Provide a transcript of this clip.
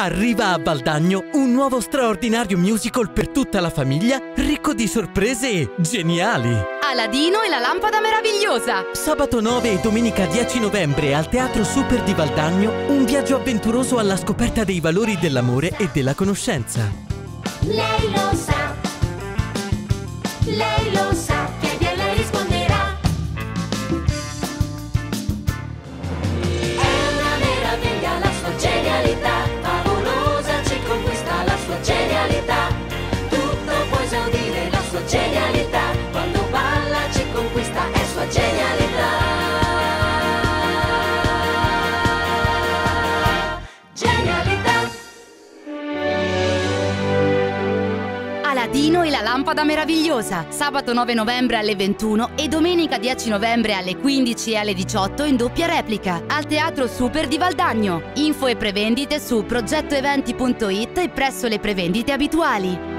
Arriva a Valdagno un nuovo straordinario musical per tutta la famiglia, ricco di sorprese geniali. Aladino e la lampada meravigliosa. Sabato 9 e domenica 10 novembre al Teatro Super di Valdagno, un viaggio avventuroso alla scoperta dei valori dell'amore e della conoscenza. Lei lo sa, lei lo sa, Aladino e la lampada meravigliosa. Sabato 9 novembre alle 21 e domenica 10 novembre alle 15 e alle 18 in doppia replica al Teatro Super di Valdagno. Info e prevendite su progettoeventi.it e presso le prevendite abituali.